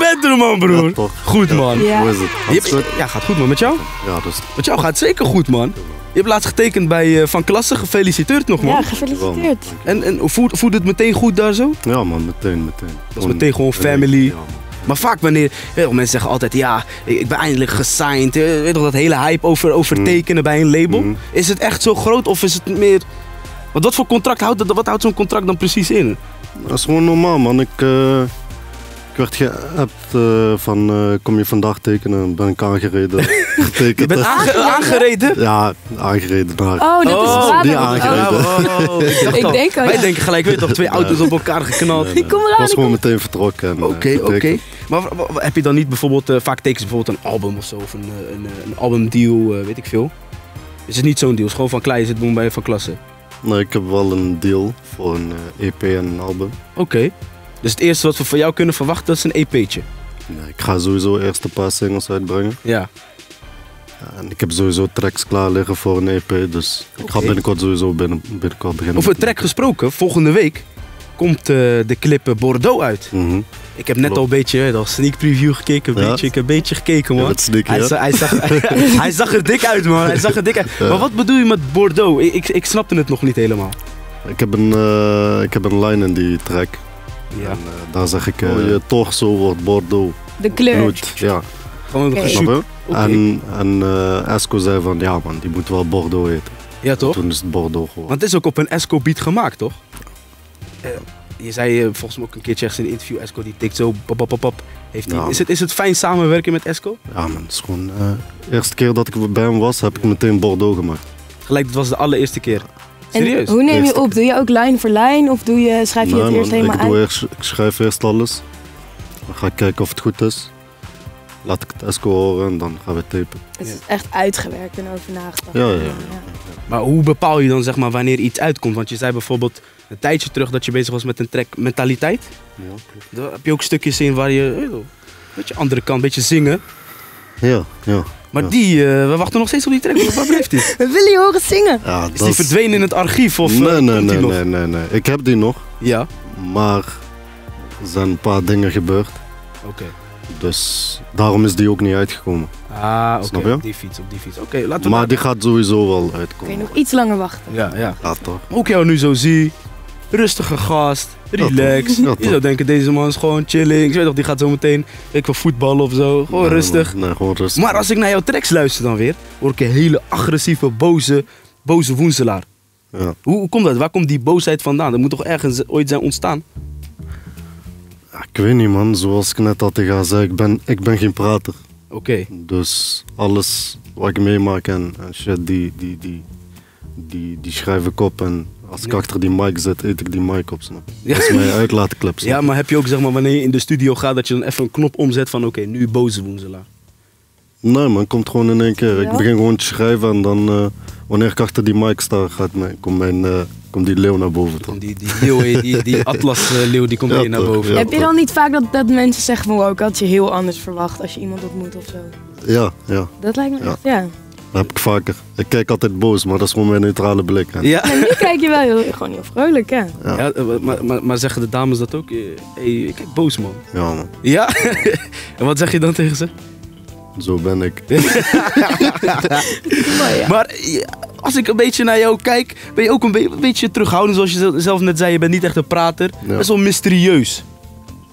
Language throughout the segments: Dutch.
bent er man, broer. Ja, toch. Goed man. Ja. Hoe is het? Gaat het goed? ja, gaat goed man. Met jou? Ja, dus Met jou gaat zeker goed man. Je hebt laatst getekend bij eh, Van Klasse. Gefeliciteerd nog man. Ja, gefeliciteerd. En, en voelt, voelt het meteen goed daar zo? ja man, meteen, meteen. Dat is meteen gewoon family. Ja. Maar vaak wanneer, weet je wel, mensen zeggen altijd, ja, ik, ben eindelijk gesigned. Weet je toch, dat hele hype over, over Mm. tekenen bij een label. Mhm. Is het echt zo groot of is het meer... Want wat voor contract houdt, dat, wat houdt zo'n contract dan precies in? Dat is gewoon normaal man. Ik, eh, ik werd geappt eh, van eh, kom je vandaag tekenen? Ben ik aangereden. Je bent aange- aangereden? Ja, aangereden naar. Oh, dat is Oh, Brabant. die Oh, aangereden. Oh, ik Ik al. denk al, Wij ja. denken gelijk, weet je toch, twee auto's op elkaar geknald. Nee, nee. Kom eraan, Ik was ik gewoon meteen vertrokken. en, eh, Oké, oké. Maar heb je dan niet bijvoorbeeld, eh, vaak tekenen ze bijvoorbeeld een album of zo, of een, een, een albumdeal, weet ik veel. Is het niet zo'n deal? Het is gewoon van Klei, is het doen bij Van Klasse. Nee, ik heb wel een deal voor een EP en een album. Oké. Dus het eerste wat we van jou kunnen verwachten, dat is een EP'tje. Nee, ik ga sowieso eerst een paar singles uitbrengen. Ja. Ja, en ik heb sowieso tracks klaar liggen voor een EP. Dus ik ga binnenkort sowieso binnen, binnenkort beginnen. Over track gesproken, volgende week komt eh, de clip eh, Bordeaux uit. Mhm. Ik heb net Klopt. al een beetje eh, al sneak preview gekeken, een Ja? beetje, ik heb een beetje gekeken Ja, man. wat sneaky, Hij, hè? za- hij, zag, hij zag er dik uit man, hij zag er dik uit. Ja. Maar wat bedoel je met Bordeaux? Ik, ik, ik snapte het nog niet helemaal. Ik, heb een, ik heb een line in die track. Ja. En, eh, daar zeg ik, oh, je torso wordt Bordeaux. De kleur. Bloed. Ja, Gewoon je? Oké. En, en eh, Esco zei van, ja man, die moet wel Bordeaux eten. Ja toch? Toen is het Bordeaux geworden. Want het is ook op een Esco beat gemaakt toch? Eh, je zei eh, volgens mij ook een keertje ergens in een interview, Esco die tikt zo pap pap pap, pap. Heeft Ja. is, het, is het fijn samenwerken met Esco? Ja man, het is gewoon... eh, de eerste keer dat ik bij hem was, heb ik meteen Bordeaux gemaakt. Gelijk, het was de allereerste keer. En Serieus? hoe neem je op? Doe je ook lijn voor lijn of doe je, schrijf je Nee, het eerst man, helemaal ik, doe uit? eerst, ik schrijf eerst alles. Dan ga ik kijken of het goed is. Laat ik het Esco horen en dan gaan we tapen. Het is echt uitgewerkt en over nagedacht. Ja, ja, ja. Maar hoe bepaal je dan zeg maar wanneer iets uitkomt? Want je zei bijvoorbeeld een tijdje terug dat je bezig was met een track mentaliteit. Ja, klopt. Daar heb je ook stukjes in waar je, een beetje andere kant, een beetje zingen. Ja, ja. Maar Ja. die, eh, we wachten nog steeds op die track. Waar blijft die? We willen je horen zingen. ja Is die verdwenen in het archief of eh, Nee, nee, nee, nee, nee, nee. Ik heb die nog, Ja, maar er zijn een paar dingen gebeurd. oké. Dus daarom is die ook niet uitgekomen. Ah, oké. Snap je? Op die fiets, op die fiets. Oké, laten we Maar die gaat sowieso wel Kun uitkomen. je nog iets langer wachten? Ja, ja. Ja, toch? Ook jou nu zo zie. Rustige gast, relax. Ja, je zou denken, deze man is gewoon chilling. Ik weet toch, die gaat zo meteen, ik wel, voetballen of zo. Gewoon Nee, rustig. Nee, gewoon rustig. Maar als ik naar jouw tracks luister dan weer, hoor ik een hele agressieve, boze, boze woenselaar. Ja. Hoe, hoe komt dat? Waar komt die boosheid vandaan? Dat moet toch ergens ooit zijn ontstaan? Ik weet niet, man. Zoals ik net al tegen haar zei, ik ben, ik ben geen prater. Oké. Dus alles wat ik meemaak en, en shit, die, die, die, die, die schrijf ik op. En als ik Ja. achter die mic zit, eet ik die mic op, snap je? Ja. Dat is mijn uitlaatklep, snap Ja, maar heb je ook, zeg maar, wanneer je in de studio gaat, dat je dan even een knop omzet van, oké, nu boze woenselaar. Nee, man, het komt gewoon in één keer. Ja? Ik begin gewoon te schrijven en dan, eh, wanneer ik achter die mic sta, gaat mijn, komt, mijn, eh, komt die leeuw naar boven, toch? Die, die leeuw, die, die atlas-leeuw, die komt Ja, weer naar boven. ja. Heb je dan niet vaak dat, dat mensen zeggen van wow, ik had je heel anders verwacht als je iemand ontmoet of zo? Ja, ja, Dat lijkt me Ja. echt, ja. Dat heb ik vaker. Ik kijk altijd boos, maar dat is gewoon mijn neutrale blik. hè. Ja. En nu kijk je wel heel, gewoon heel vrolijk, ja. Ja. Ja, eh, maar, maar, maar zeggen de dames dat ook? Eh, hey, kijk, boos man. Ja, man. Ja? en wat zeg je dan tegen ze? Zo ben ik. Ja. Maar eh, als ik een beetje naar jou kijk, ben je ook een, be- een beetje terughoudend. Zoals je zel- zelf net zei, je bent niet echt een prater. Ja. Best wel mysterieus.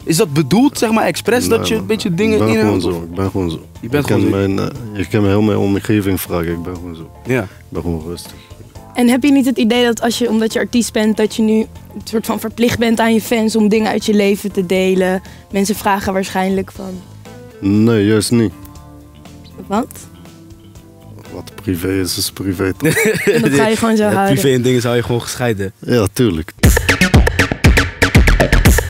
Is dat bedoeld, zeg maar, expres, dat je een beetje dingen Ik ben gewoon zo. Ik ben gewoon zo. Je bent kan gewoon zo. Mijn, eh, je kan me heel mijn omgeving vragen. Ik ben gewoon zo. Ja. Ik ben gewoon rustig. En heb je niet het idee dat als je, omdat je artiest bent, dat je nu een soort van verplicht bent aan je fans om dingen uit je leven te delen? Mensen vragen waarschijnlijk van, Nee, juist niet. wat? Wat privé is, is privé. toch? En dat ga je gewoon zo Ja, houden. privé en dingen zou je gewoon gescheiden. ja, tuurlijk.